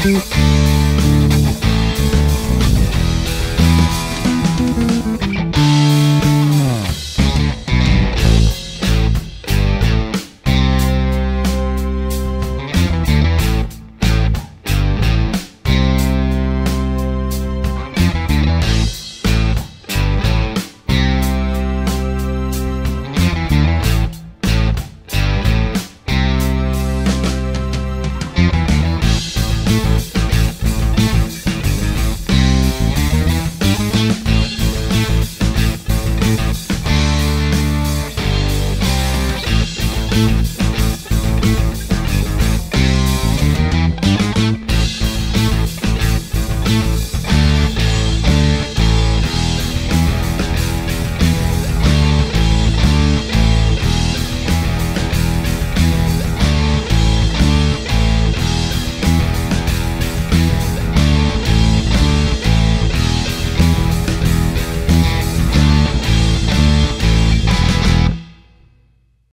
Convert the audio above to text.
Rádio.